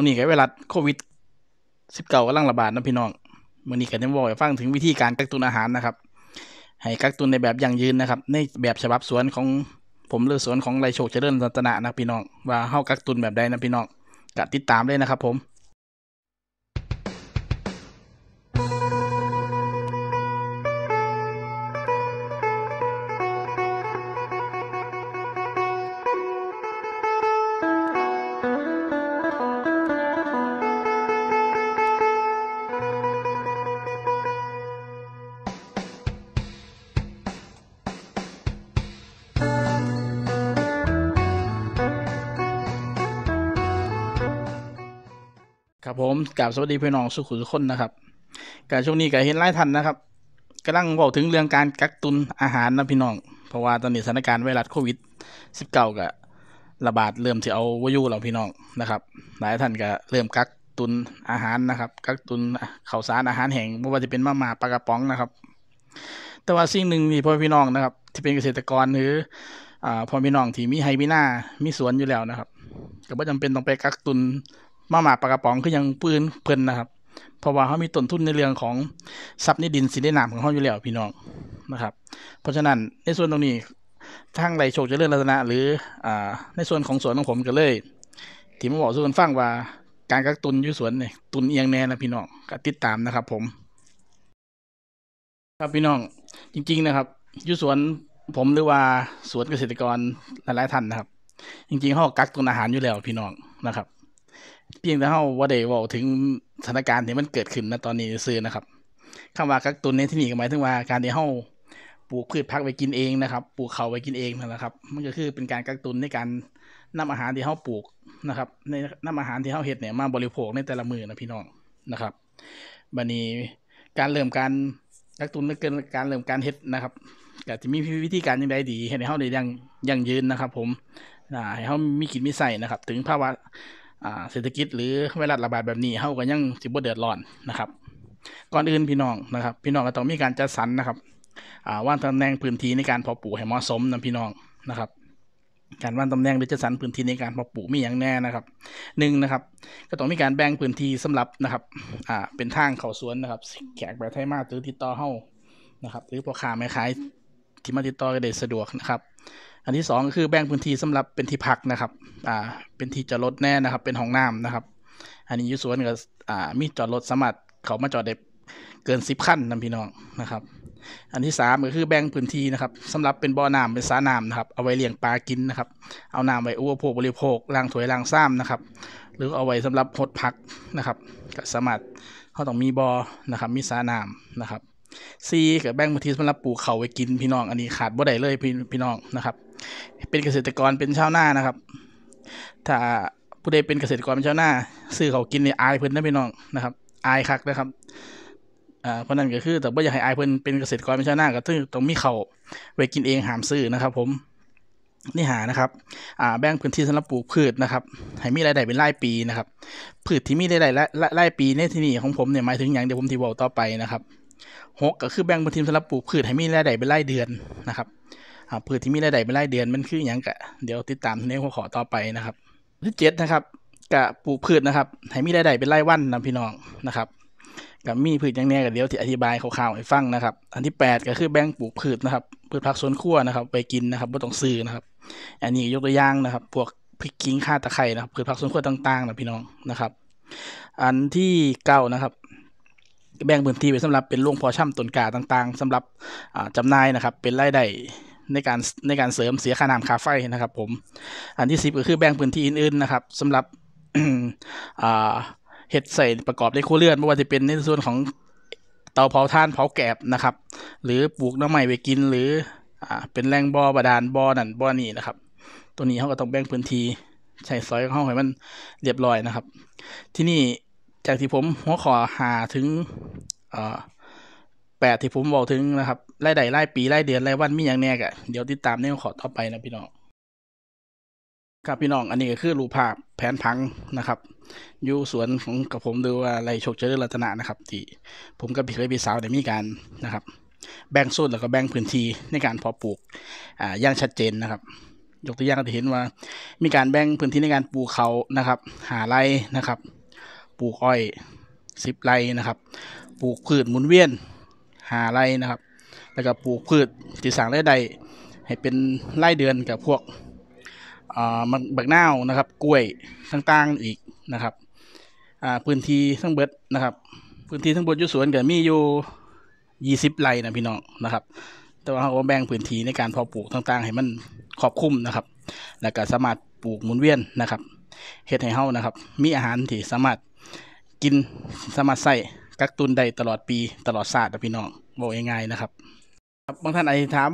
วันนี้ก็เวลาโควิดสิบเก้ากำลังระบาดนะพี่น้องมันนี้ก็จะบอกให้ฟังถึงวิธีการกักตุนอาหารนะครับ ให้กักตุนในแบบยั่งยืนนะครับ ในแบบฉบับสวนของผมหรือสวนของไรโชคเจริญรัตนะนะพี่น้องว่าเฮากักตุนแบบใดนะพี่น้องก็ติดตามเลยนะครับผม ครับผมกราบสวัสดีพี่น้องสุขุมทุกคนนะครับการช่วงนี้ก็เห็นหลายท่านนะครับกำลังบอกถึงเรื่องการกักตุนอาหารนะพี่น้อง เพราะว่าตอนนี้สถานการณ์ไวรัสโควิด -19 ก็ระบาดเริ่มที่เอาวายุเราพี่น้องนะครับ หลายท่านก็เริ่มกักตุนอาหารนะครับ กักตุนข้าวสารอาหารแห้งไม่ว่าจะเป็นมาม่าปลากระป๋องนะครับ แต่ว่าสิ่งหนึ่งที่พ่อพี่น้องนะครับ ที่เป็นเกษตรกรหรืออพ่อพี่น้องที่มีไฮมีหน้ามีสวนอยู่แล้วนะครับก็ไม่จำเป็นต้องไปกักตุน มาหมาปากระป๋องคือยังปืนเพิ่นนะครับ เพราะว่าเขามีต้นทุนในเรื่องของทรัพย์ในดินสินในน้ำของเขาอยู่แล้วพี่น้องนะครับ เพราะฉะนั้นในส่วนตรงนี้ทางไรโชคเจริญรัตนะหรืออ่าในส่วนของสวนของผมก็เลยที่มาบอกสู่กันฟังว่าการกักตุนอยู่สวนเนี่ยตุนเอียงแน่นะพี่น้องก็ติดตามนะครับ ผม ครับพี่น้องจริง ๆนะครับอยู่สวนผมหรือว่าสวนเกษตรกรหลายๆท่านนะครับ จริงๆเขากักตุนอาหารอยู่แล้วพี่น้องนะครับ เพียงแต่เฮาว่าได้เว้าถึงสถานการณ์ที่มันเกิดขึ้นณตอนนี้ซื่อนะครับคำว่ากักตุนในที่นี้ก็หมายถึงว่าการที่เฮาปลูกพืชผักไว้กินเองนะครับ ปลูกเขาไว้กินเองนั่นแหละครับ มันก็คือเป็นการกักตุนในการนำอาหารที่เฮาปลูกนะครับ ในนำอาหารที่เฮาเฮ็ดเนี่ยมาบริโภคในแต่ละมื้อนะพี่น้องนะครับบัดนี้การเริ่มการกักตุนในการเริ่มการเฮ็ดนะครับก็จะมีวิธีการยังไงดีให้เฮาได้ยังยั่งยืนนะครับ ผมให้เฮามีกินมีใส่นะครับ ถึงภาวะ เศรษฐกิจหรือไวรัสระบาดแบบนี้เฮาก็ยังสิบ่เดือดร้อนนะครับ ก่อนอื่นพี่น้องนะครับ พี่น้องก็ต้องมีการจัดสรรนะครับอ่างตำแหน่งพื้นที่ในการเพาะปลูกให้เหมาะสมนะพี่น้องนะครับการว่างตำแหน่งหรือจัดสรรพื้นที่ในการเพาะปลูกมีอย่างแน่นะครับหนึ่งนะครับ ก็ต้องมีการแบ่งพื้นที่สำหรับนะครับอ่าเป็นทางเขาสวนนะครับแขกแบบไทยมาหรือติดต่อเฮานะครับ หรือพ่อค้าแม่ขายที่มาติดต่อก็ได้สะดวกนะครับ อันที่สองก็คือแบ่งพื้นที่สำหรับเป็นที่พักนะครับ อ่า เป็นที่จอดรถแน่นะครับ เป็นห้องน้ำนะครับ อันนี้ยูสวนก็อ่า มีจอดรถสามารถเขามาจอดได้เกินสิบขั้นนะพี่น้องนะครับ อันที่สามก็คือแบ่งพื้นที่นะครับสำหรับเป็นบ่อน้ำเป็นสระน้ำนะครับ เอาไว้เลี้ยงปลากินนะครับ เอาน้ำไว้อุปโภคบริโภคล้างถ้วยล้างซ้ำนะครับ หรือเอาไว้สำหรับหดผักนะครับ ก็สามารถเขาต้องมีบ่อนะครับ มีสระน้ำนะครับ ซีกับแบ่งพื้นที่สำหรับปลูกเขาไว้กินพี่น้องอันนี้ขาดบ่ได้เลยพี่พี่น้องนะครับ เป็นเกษตรกรเป็นชาวนานะครับ ถ้าผู้ใดเป็นเกษตรกรเป็นชาวนาซื้อเขากินในอายเพิ่นนะพี่น้องนะครับ อายคักนะครับอ่าเพราะนั้นก็คือ แต่ว่าอยากให้อายเพิ่นเป็นเกษตรกรเป็นชาวนาก็ต้องต้องมีเขาไว้กินเองหามซื้อนะครับ ผมนี่หานะครับอ่าแบ่งพื้นที่สำหรับปลูกพืชนะครับ ให้มีรายได้เป็นรายปีนะครับ พืชที่มีรายได้รายปีในที่นี้ของผมเนี่ยหมายถึงอย่างเดี๋ยวผมที่บอกต่อไปนะครับ หกก็คือแบ่งพื้นที่สำหรับปลูกพืชให้มีรายได้เป็นรายเดือนนะครับพืชที่มีรายได้เป็นรายเดือนมันคืออย่างกะเดี๋ยวติดตามในหัวข้อต่อไปนะครับที่เจ็ดนะครับกะปลูกพืชนะครับให้มีรายได้เป็นรายวันนะพี่น้องนะครับกับมีพืชอย่างแน่กับเดี๋ยวที่อธิบายคร่าวๆให้ฟังนะครับ อันที่แปดก็คือแบ่งปลูกพืชนะครับพืชผักสวนครัวนะครับ ไปกินนะครับไม่ต้องซื้อนะครับ อันนี้ยกตัวอย่างนะครับ พวกพริกขิงข่าตะไคร้นะครับพืชผักสวนครัวต่างๆนะพี่น้องนะครับ อันที่เก้านะครับ แบ่งพื้นที่ไว้สำหรับเป็นโรงพาะชำต้นกาต่างๆสำหรับจำหน่ายนะครับ เป็นรายได้ในการในการเสริมเสียค่าน้ำค่าไฟนะครับ ผม อันที่สิบก็คือแบ่งพื้นที่อื่นๆนะครับสำหรับเห็ดใส่ประกอบในครัวเรือนไม่ว่าจะเป็นในส่วนของเตาเผาถ่านเผาแกบนะครับ หรือปลูกน้ำใหม่ไปกินหรืออเป็นแรงบ่อบาดาลบ่อนั่นบ่อนี่นะครับ ตัวนี้เขาก็ต้องแบ่งพื้นที่ใช้ซอยห้องให้มันเรียบร้อยนะครับ ที่นี่ จากที่ผมหัวขอหาถึงแปดที่ผมบอกถึงนะครับรายได้รายปีรายเดือนรายวันมีอย่างแน่กะเดี๋ยวติดตามในหัวข้อต่อไปนะพี่น้องครับพี่น้องอันนี้ก็คือรูปภาพแผนพังนะครับอยู่สวนของกับผมดูว่าไรโชคเจริญรัตนะนะครับ ที่ผมกับพี่เคยพี่สาวได้มีการนะครับ แบ่งโซนแล้วก็แบ่งพื้นที่ในการเพาะปลูกอ่าอย่างชัดเจนนะครับ ยกตัวอย่างก็จะเห็นว่า มีการแบ่งพื้นที่ในการปลูกเขานะครับ หาไรนะครับ ปลูกอ้อยสิบไร่นะครับ ปลูกพืชหมุนเวียนหาไรนะครับ แล้วก็ปลูกพืชที่สร้างรายได้ให้เป็นไรายเดือนกับพวกอ่ามันบักนาวนะครับ กล้วยต่างๆอีกนะครับอ่าพื้นที่ทั้งเบิดนะครับ พื้นที่ทั้งบิดยู่สวนก็มีอยู่ยี่สิบไร่นะพี่น้องนะครับ แต่ว่าเขาแบ่งพื้นที่ในการเพาะปลูกต่างๆ ให้มันครอบคลุมนะครับ แล้วก็สามารถปลูกหมุนเวียนนะครับเฮ็ดให้เฮานะครับ มีอาหารที่สามารถ กินสามารถใส่กักตุนได้ตลอดปีตลอดศาสตร์นะพี่น้องบอกง่ายๆนะครับบางท่านอาจจะถาม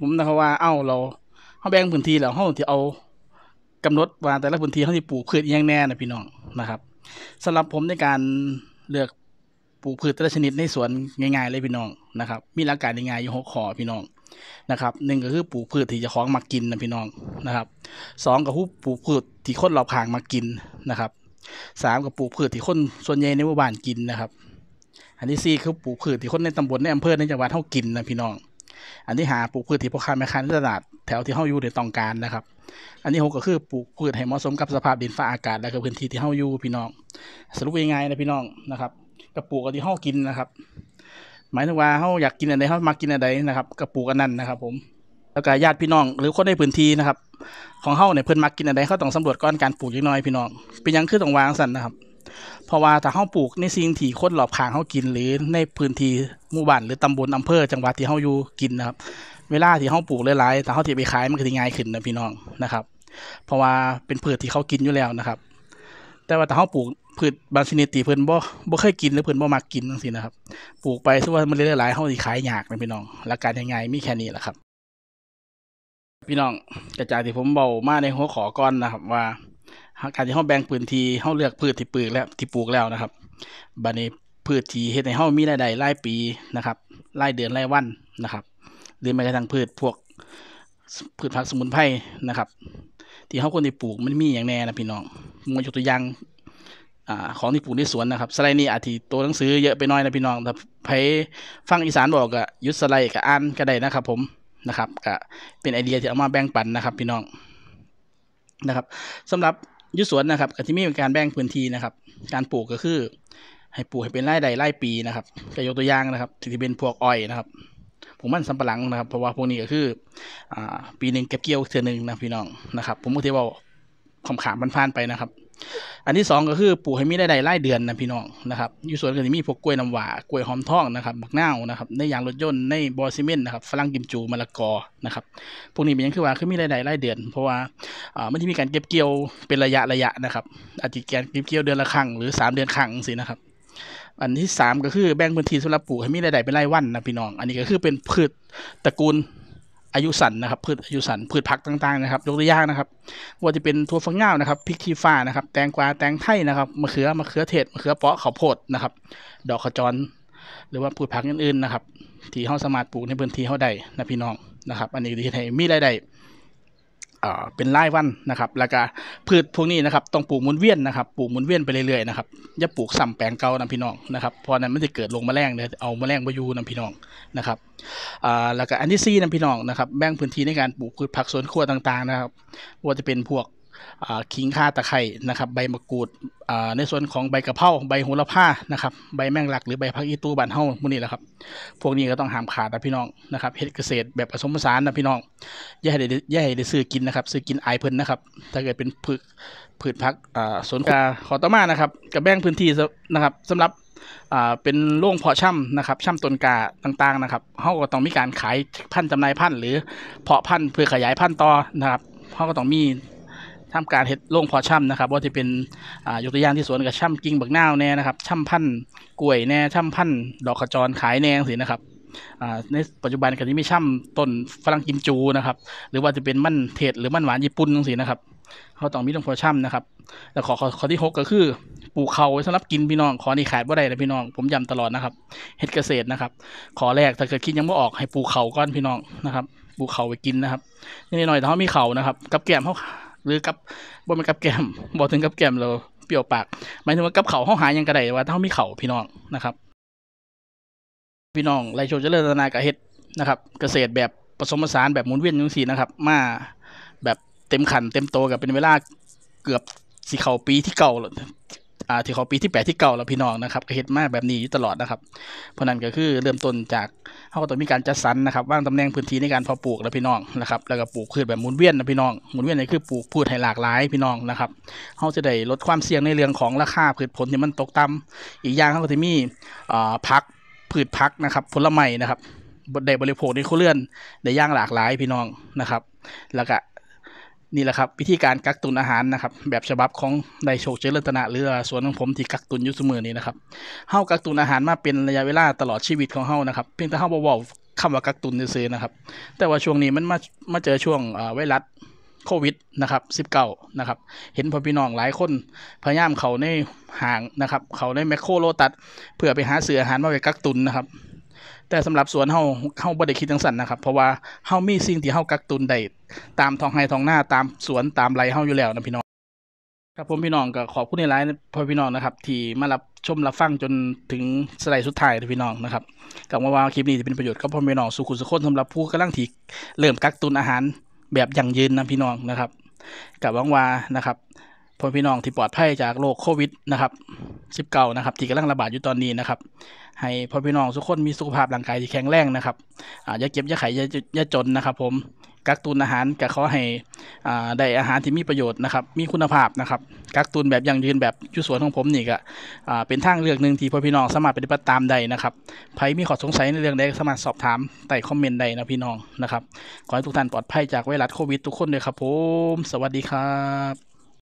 ผมนะครับว่าเอ้าเราเฮาแบ่งพื้นที่แล้วเฮาที่เอากำหนดว่าแต่ละพื้นที่เฮาสิปลูกพืชย่งแน่นะพี่น้องนะครับสำหรับผมในการเลือกปลูกพืชแต่ละชนิดในสวนง่ายๆเลยพี่น้องนะครับ มีหลักการง่ายๆอยู่หกข้อพี่น้องนะครับหนึ่งก็คือปลูกพืชที่จะของมากินนะพี่น้องนะครับสองก็คือปลูกพืชที่คนรอบข้างมากินนะครับ สามก็ปลูกพืชที่คนส่วนใหญ่ในหมู่บ้านกินนะครับ อันที่สี่คือปลูกพืชที่คนในตำบลในอำเภอในจังหวัดเฮากินนะพี่น้อง อันที่ห้าปลูกพืชที่พ่อค้าแม่ค้าในตลาดแถวที่เฮาอยู่ในต้องการนะครับ อันที่หกก็คือปลูกพืชให้เหมาะสมกับสภาพดินฟ้าอากาศและก็พื้นที่ที่เฮาอยู่พี่น้อง สรุปง่ายๆนะพี่น้องนะครับก็ปลูกเอาที่เฮากินนะครับ หมายถึงว่าเขาอยากกินอะไรเขามากินอะไรนะครับกระปลูกอันนั้นนะครับ ผมแล้วก็ญาติพี่น้องหรือคนในพื้นที่นะครับ ของเขาเนี่ยเพิ่นมักกินอะไรเขาต้องสำรวจก่อนการปลูกยังน้อยพี่น้องเป็นยังคือต้องวางสันนะครับเพราะว่าถ้าเขาปลูกในสิ่งที่คนรอบขางเขากินหรือในพื้นที่หมู่บ้านหรือตำบลอำเภอจังหวัดที่เขาอยู่กินนะครับ เวลาที่เขาปลูกหลายๆแต่เขาที่ไปขายมันก็จะง่ายขึ้นนะพี่น้องนะครับ เพราะว่าเป็นพืชที่เขากินอยู่แล้วนะครับ แต่ว่าถ้าเขาปลูกพืชบางชนิดที่เพิ่นบ่บ่เคยกินหรือเพิ่นบ่มักกินจังซี่นะครับ ปลูกไปซึ่งว่ามันหลายเฮาสิขายยากนะพี่น้องหลักการง่ายๆมีแค่นี้แหละครับ พี่น้องกระจายที่ผมเบามาในหัวขอก่อนนะครับ ว่าการที่เฮาแบ่งพื้นที่เฮาเลือกพืชที่ปลูกแล้วที่ปลูกแล้วนะครับบัดนี้พืชที่เฮ็ดให้เฮามีรายได้รายปีนะครับรายเดือนรายวันนะครับ หรือแม้กระทั่งพืชพวกพืชผักสมุนไพรนะครับ ที่เฮาควรที่ปลูกมันมีอย่างแน่นะพี่น้องผมยกตัวอย่างอของที่ปลูกในสวนนะครับสไลด์นี้อาจจะตัวหนังสือเยอะไปน้อยนะพี่น้องถ้าใครฟังอีสานบอกก็ยุดสไลด์กับอ่านก็ได้นะครับผม นะครับก็เป็นไอเดียที่เอามาแบ่งปันนะครับพี่น้องนะครับสำหรับยุสวนนะครับก็ที่มีการแบ่งพื้นที่นะครับ การปลูกก็คือให้ปลูกให้เป็นไร่ใดไร่ปีนะครับก็ยกตัวอย่างนะครับที่เป็นพวกอ้อยนะครับผมมันสำปะหลังนะครับ เพราะว่าพวกนี้ก็คืออปีหนึ่งเก็บเกี่ยวเทื่อหนึ่งนะพี่น้องนะครับ ผมก็ที่ว่าคำขามมันผ่านไปนะครับ อันที่สองก็คือปลูกให้มีได้ได้รายเดือนนะพี่น้องนะครับอยู่สวนก็จะมีพวกกล้วยน้ำหวากล้วยหอมทองนะครับบักนาวนะครับในยางรถยนต์ในบอซิเมนต์นะครับฝรั่งกิมจูมะละกอนะครับพวกนี้เป็นยังคือว่าคือมีรายได้รายเดือน เพราะว่าอ่ามันที่มีการเก็บเกี่ยวเป็นระยะระยะนะครับอาจจะการเก็บเกี่ยวเดือนละครั้งหรือสามเดือนครั้งสินะครับอันที่สามก็คือแบ่งพื้นที่สำหรับปลูกให้มีรายได้เป็นรายวันนะพี่น้อง อันนี้ก็คือเป็นพืชตระกูล อายุสั้นนะครับพืชอายุสั้นพืชผักต่างๆนะครับยกตัวอย่างนะครับว่าจะเป็นทั่วฝักยาวนะครับพริกชี้ฟ้านะครับ แตงกวาแตงไทยนะครับมะเขือมะเขือเทศมะเขือเปาะข้าวโพดนะครับ ดอกขจร หรือว่าพืชผักอื่นๆนะครับ ที่เขาสามารถปลูกในพื้นที่เขาได้นะพี่น้องนะครับ อันนี้ก็ที่ให้มีรายได้ เป็นรายวันนะครับ แล้วก็พืชพวกนี้นะครับต้องปลูกมุนเวียนนะครับปลูกมุนเวียนไปเรื่อยๆนะครับอย่าปลูกซ้ำแปลงเก่านะพี่น้องนะครับเพราะนั้นมันจะเกิดลงแมลงเลยเอาแมลงมาอยู่นะพี่น้องนะครับแล้วก็อันที่สี่นะพี่น้องนะครับแบ่งพื้นที่ในการปลูกพืชผักสวนครัวต่างๆนะครับว่าจะเป็นพวก ขิงข่าตะไคร่นะครับ ใบมะกรูดในส่วนของใบกะเพราใบโหระพานะครับ ใบแมงลักหรือใบผักอีตูบานเฮาพวกนี้แหละครับ พวกนี้ก็ต้องห้ามขาดนะพี่น้องนะครับเฮ็ดเกษตรแบบผสมผสานนะพี่น้องอย่าให้ได้อย่าให้ได้ซื้อกินนะครับ ซื้อกินอายเพิ่นนะครับ ถ้าเกิดเป็นพืชพืชผักสวนครัวขอต่อมานะครับกับแบ่งพื้นที่นะครับสำหรับเป็นโรงเพาะช่ำนะครับช่ำต้นกาต่างๆนะครับเขาก็ต้องมีการขายพันธุ์จำหน่ายพันธุ์หรือเพาะพันธุ์เพื่อขยายพันธุ์ต่อนะครับเขาก็ต้องมี ทำการเฮ็ดโรงพาะช่ำนะครับว่าจะเป็นยกตัวอย่างที่สวนกับช่ำกิ่งบักนาวแน่นะครับช่ำพันธุ์กล้วยแน่ช่ำพันธุ์ดอกขจรขายแน่สินะครับในปัจจุบันก็จะมีช่ำต้นฝรั่งกิมจูนะครับ หรือว่าจะเป็นมันเทศหรือมันหวานญี่ปุ่นจังซี่นะครับเขาต้องมีโรงพาะช่ำนะครับแล้วขอขอข้อที่หกก็คือปลูกเขาสำหรับกินพี่น้องขอนี่ขาดบ่ได้เลยพี่น้อง ผมย้ำตลอดนะครับเฮ็ดเกษตรนะครับ ขอแรกถ้าเกิดคิดยังไม่ออกให้ปลูกเขาก่อนพี่น้องนะครับปลูกเขาไว้กินนะครับนิดหน่อยถ้าเขามีเขานะครับ กับแกมเขา หรือกับบ่เป็นกับแก้มบ่ถึงกับแก้มเราเปรี้ยวปากหมายถึงว่ากับเขาเขาหายังกระไดว่าถ้าเขามีเขาพี่น้องนะครับ พี่น้องไรโชเจริญพัฒนากะเฮ็ดนะครับ เกษตรแบบผสมผสานแบบหมุนเวียนยังสี่นะครับ มาแบบเต็มขันเต็มโตกับเป็นเวลาเกือบสิเขาปีที่เก่าแล้ว อ่าที่เขาปีที่แปดที่เก่าแล้วพี่น้องนะครับก็เฮ็ดมากแบบนี้อยู่ตลอดนะครับ เพราะนั้นก็คือเริ่มต้นจากเขาก็ต้องมีการจัดสรรนะครับว่างตำแหน่งพื้นที่ในการเพาะปลูกแล้วพี่น้องนะครับแล้วก็ปลูกพืชแบบหมุนเวียนนะพี่น้องหมุนเวียนนี่คือปลูกพืชให้หลากหลายพี่น้องนะครับเขาจะได้ลดความเสี่ยงในเรื่องของราคาพืชผลที่มันตกต่ำอีกอย่างเขาก็จะมีอ่าพักพืชพักนะครับผลไม้นะครับได้บริโภคในครัวเรือนได้ย่างหลากหลายพี่น้องนะครับ แล้วก็ นี่แหละครับ วิธีการกักตุนอาหารนะครับ แบบฉบับของไดโชคเจริญตนะหรือว่าสวนของผมที่กักตุนอยู่เสมอนี้นะครับเฮากักตุนอาหารมาเป็นระยะเวลาตลอดชีวิตของเฮานะครับเพียงแต่เฮาบ่เว้าคำว่ากักตุนซื่อๆนะครับ แต่ว่าช่วงนี้มันมามาเจอช่วงไวรัสโควิดนะครับ19นะครับ เห็นพ่อพี่น้องหลายคนพยายามเขาในห้างนะครับ เขาในแมคโครโลตัสเพื่อไปหาซื้ออาหารมาไว้กักตุนนะครับ แต่สำหรับสวนเฮาเฮาบ่ได้คิดจังซั่นนะครับ เพราะว่าเฮามีสิ่งที่เฮากักตุนได้ตามท้องไร่ท้องหน้าตามสวนตามไรเฮาอยู่แล้วนะพี่น้องครับผมพี่น้องก็ขอบคุณในไลน์พ่อพี่น้องนะครับ ที่มารับชมรับฟังจนถึงสไลด์สุดท้ายนะพี่น้องนะครับกับว่าว่าคลิปนี้จะเป็นประโยชน์กับพ่อพี่น้องสุขุสุขคนสำหรับผู้กำลังที่เริ่มกักตุนอาหารแบบยั่งยืนนะพี่น้องนะครับกับหวังว่านะครับพ่อพี่น้องที่ปลอดภัยจากโรคโควิดนะครับ19นะครับที่กำลังระบาดอยู่ตอนนี้นะครับ ให้พ่อพี่น้องทุกคนมีสุขภาพร่างกายที่แข็งแรงนะครับอย่าเก็บอย่าไขอย่าอย่าจนนะครับ ผมกักตุนอาหารก็ขอให้ได้อาหารที่มีประโยชน์นะครับ มีคุณภาพนะครับ กักตุนแบบยั่งยืนแบบยุสวนของผมนี่ก็เป็นทางเลือกหนึ่งที่พ่อพี่น้องสามารถปฏิบัติตามได้นะครับใครมีข้อสงสัยในเรื่องใดสามารถสอบถามใต้คอมเมนต์ใดนะพี่น้องนะครับ ขอให้ทุกท่านปลอดภัยจากไวรัสโควิดทุกคนเลยครับผม สวัสดีครับ